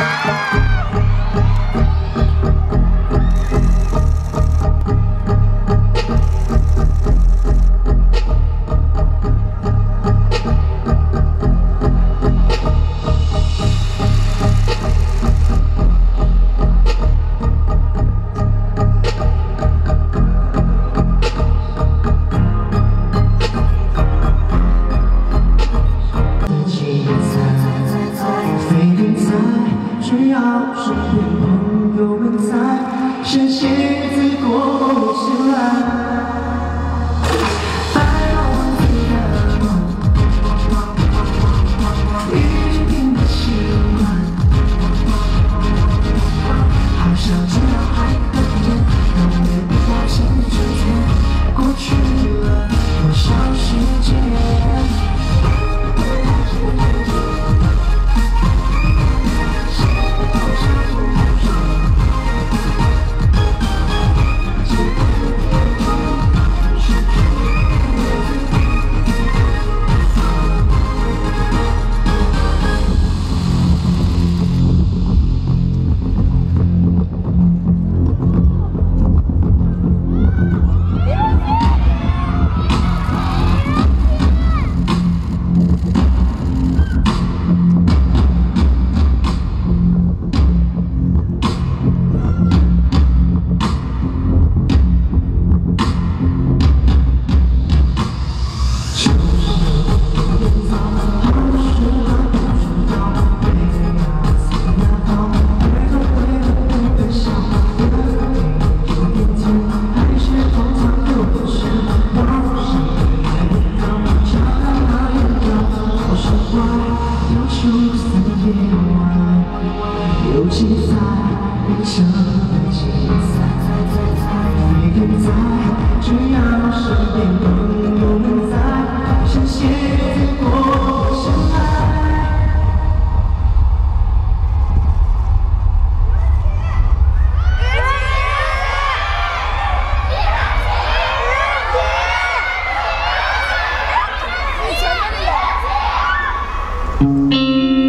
Música 要身边朋友们在身心殊死夜晚，尤其在晚上。Música